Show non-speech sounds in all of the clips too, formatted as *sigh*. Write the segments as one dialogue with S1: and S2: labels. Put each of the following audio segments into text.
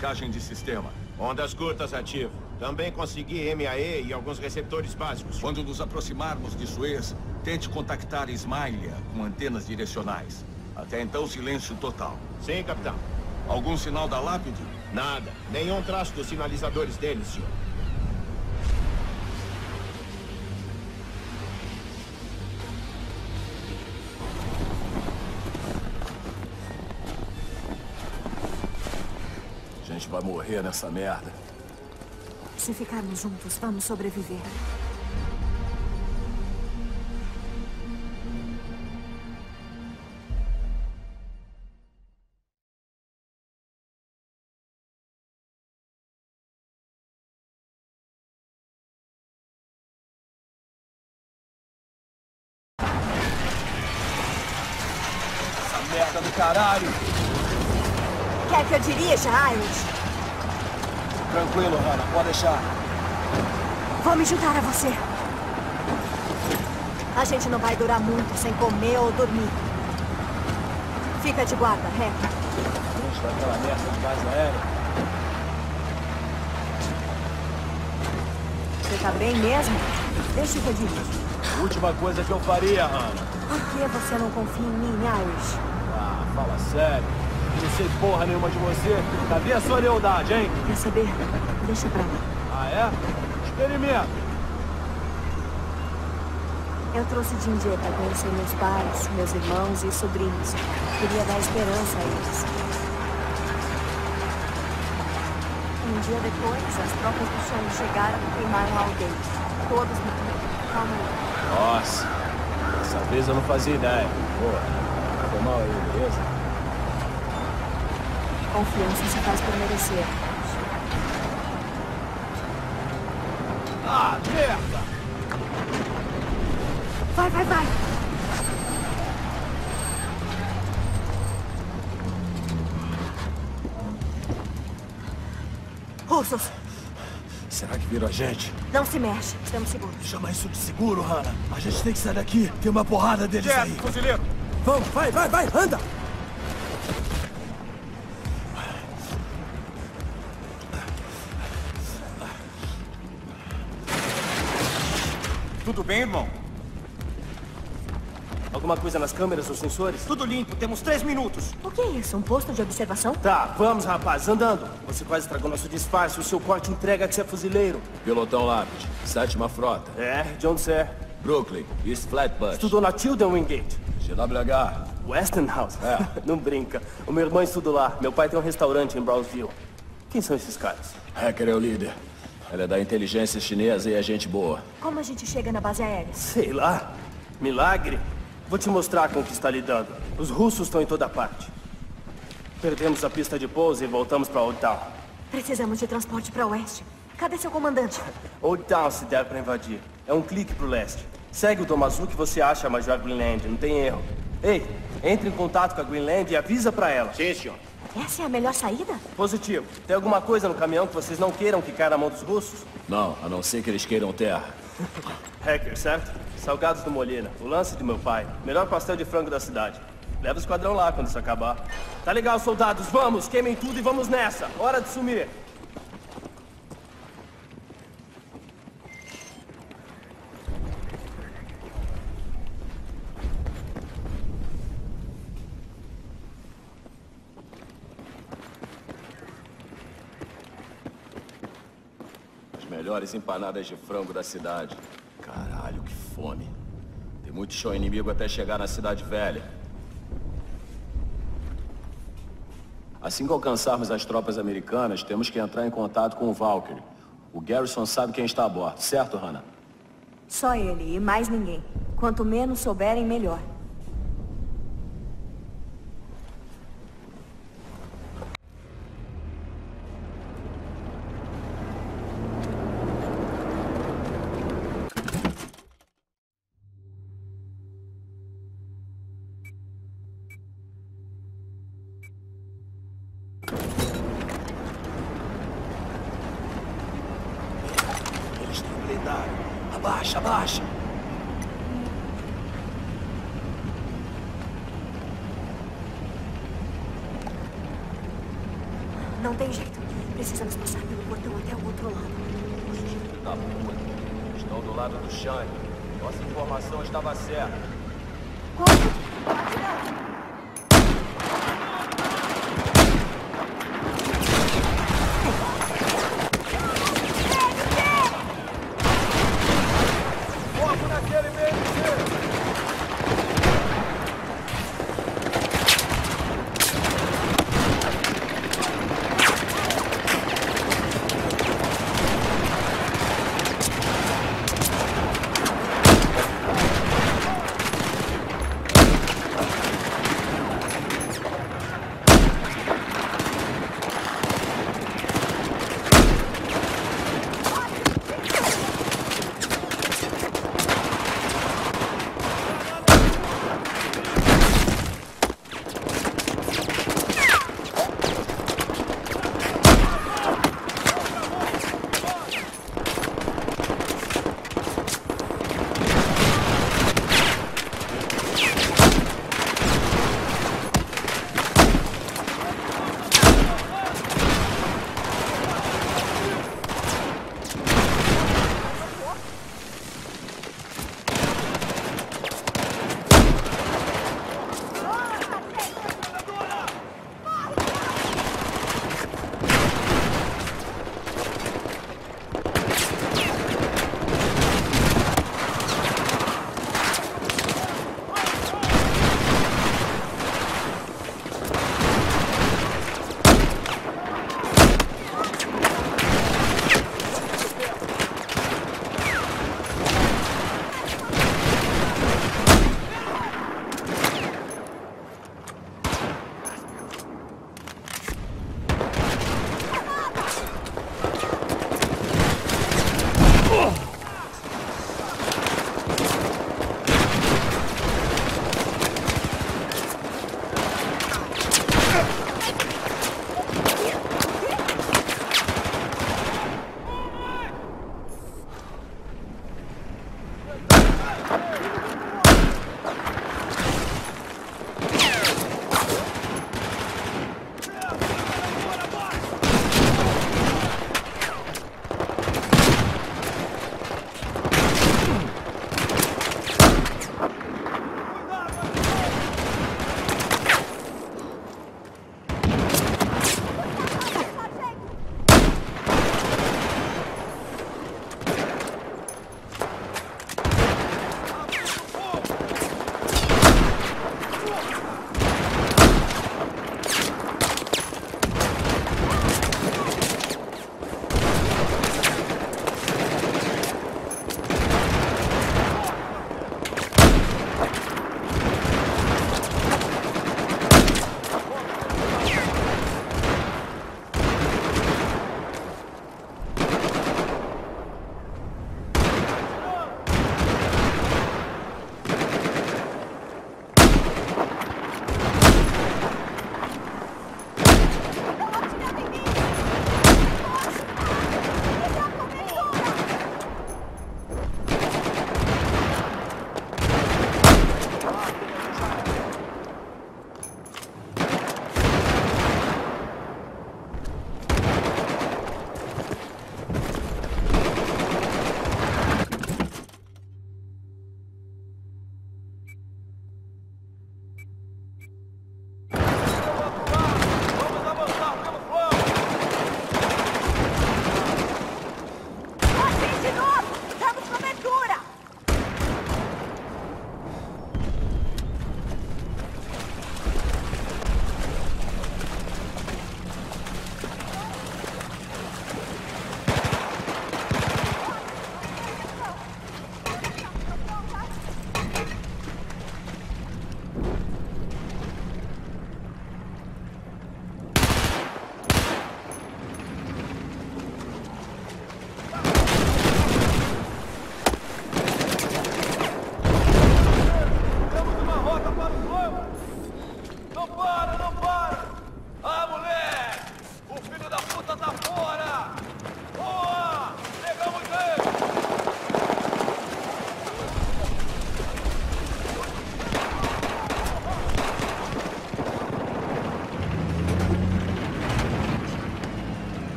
S1: checagem de sistema.
S2: Ondas curtas ativo. Também consegui MAE e alguns receptores básicos.
S1: Quando nos aproximarmos de Suez, tente contactar Ismailia com antenas direcionais. Até então, silêncio total.
S2: Sim, capitão.
S1: Algum sinal da lápide?
S2: Nada. Nenhum traço dos sinalizadores deles, senhor.
S3: Morrer nessa merda.
S4: Se ficarmos juntos, vamos sobreviver.
S3: Essa merda do caralho!
S4: Quer que eu dirija, Irish?
S3: Tranquilo, Hannah, pode deixar.
S4: Vou me juntar a você. A gente não vai durar muito sem comer ou dormir. Fica de guarda, Hack.
S3: Gente, daquela merda de base aérea.
S4: Você tá bem mesmo? Deixa que eu dirijo.
S3: Última coisa que eu faria, Hannah.
S4: Por que você não confia em mim, Irish?
S3: Ah, fala sério. Sei porra nenhuma de você. Cadê a sua lealdade, hein?
S4: Quer saber? Deixa pra lá.
S3: Ah, é? Experimenta.
S4: Eu trouxe Ginger para conhecer meus pais, meus irmãos e sobrinhos. Queria dar esperança a eles. Um dia depois, as tropas do chão chegaram e queimaram a aldeia. Todos morreram. Calma aí.
S3: Nossa, dessa vez eu não fazia ideia. Pô, foi mal aí, beleza?
S4: Confiança se faz por merecer.
S3: Ah, merda!
S4: Vai, vai, vai! Russos,
S3: Será que viram a gente?
S4: não se mexe. Estamos seguros.
S3: Chama isso de seguro, Hannah. A gente tem que sair daqui. Tem uma porrada deles aí.
S1: fuzileiro!
S3: Vamos, vai, vai, vai, anda!
S1: Tudo bem, irmão?
S5: Alguma coisa nas câmeras ou sensores?
S1: Tudo limpo, temos três minutos.
S4: O que é isso? Um posto de observação?
S5: Tá, vamos, rapaz, andando. Você quase estragou nosso disfarce. O seu corte entrega que você é fuzileiro.
S3: Pelotão Lápide, sétima frota.
S5: É, de onde você é?
S3: Brooklyn, East Flatbush.
S5: Estudou na Tilden Wingate.
S3: GWH.
S5: Westinghouse?
S3: É. *laughs*
S5: Não brinca. O meu irmão estudou lá. Meu pai tem um restaurante em Brownsville. Quem são esses caras?
S3: Hacker é o líder. Ela é da inteligência chinesa e é gente boa.
S4: Como a gente chega na base aérea?
S5: Sei lá. Milagre? Vou te mostrar com o que está lidando. Os russos estão em toda parte. Perdemos a pista de pouso e voltamos para Old Town.
S4: Precisamos de transporte para oeste. Cadê seu comandante? *laughs*
S5: Old Town se der para invadir. É um clique pro leste. Segue o Tomazu que você acha a Major Greenland, não tem erro. Ei, entre em contato com a Greenland e avisa para ela.
S2: Sim, senhor.
S4: Essa é a melhor saída?
S5: Positivo. Tem alguma coisa no caminhão que vocês não queiram que caia na mão dos russos?
S3: Não, a não ser que eles queiram terra. *laughs*
S5: Hacker, certo? Salgados do Molina. O lance do meu pai. Melhor pastel de frango da cidade. Leva o esquadrão lá quando isso acabar. Tá legal, soldados. Vamos, queimem tudo e vamos nessa. Hora de sumir.
S3: As melhores empanadas de frango da cidade. Caralho, que fome. Tem muito show inimigo até chegar na cidade velha. Assim que alcançarmos as tropas americanas, temos que entrar em contato com o Valkyrie. O Garrison sabe quem está a bordo, certo, Hannah?
S4: Só ele e mais ninguém. Quanto menos souberem, melhor. Não tem jeito. Precisamos passar pelo portão até o outro lado.
S3: Da puta. Estão do lado do Shane. Nossa informação estava certa.
S4: Corre!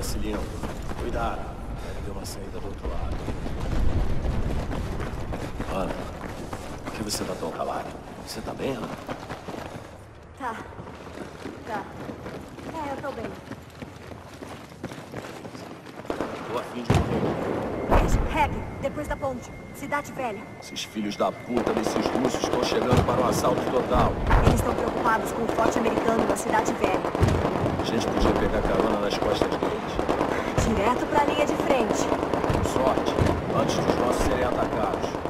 S3: Parece limpo. Cuidado. Deve ter uma saída do outro lado. Ana, por que você tá tão calada? Você tá bem, Ana?
S4: Tá. Tá. É, eu tô bem.
S3: Tô a fim de morrer.
S4: Reg, depois da ponte. Cidade Velha.
S3: Esses filhos da puta desses russos estão chegando para um assalto total.
S4: Eles estão preocupados com o forte americano na Cidade Velha.
S3: A gente podia pegar carona nas costas deles.
S4: Direto pra linha de frente.
S3: Com sorte, antes dos nossos serem atacados.